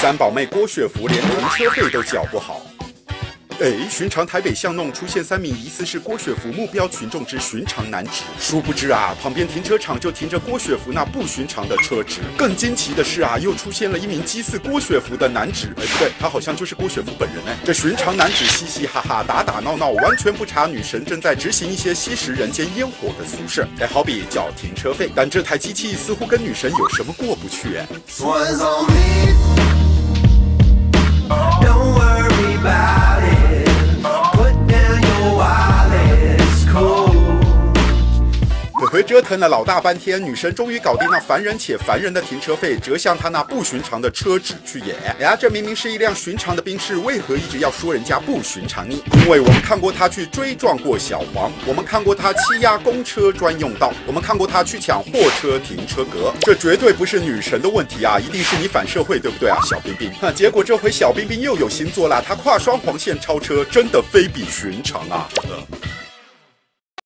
三宝妹郭雪芙连停车费都缴不好。哎，寻常台北巷弄出现三名疑似是郭雪芙目标群众之寻常男子，殊不知啊，旁边停车场就停着郭雪芙那不寻常的车子。更惊奇的是啊，又出现了一名疑似郭雪芙的男子。哎，不对，他好像就是郭雪芙本人哎。这寻常男子嘻嘻哈哈、打打闹闹，完全不查女神正在执行一些吸食人间烟火的俗事。哎，好比缴停车费，但这台机器似乎跟女神有什么过不去哎。折腾了老大半天，女神终于搞定那烦人且烦人的停车费，折向他那不寻常的车子去演！呀，这明明是一辆寻常的宾士，为何一直要说人家不寻常呢？因为我们看过他去追撞过小黄，我们看过他欺压公车专用道，我们看过他去抢货车停车格，这绝对不是女神的问题啊，一定是你反社会，对不对啊，小冰冰？哼，结果这回小冰冰又有新作啦，她跨双黄线超车，真的非比寻常啊！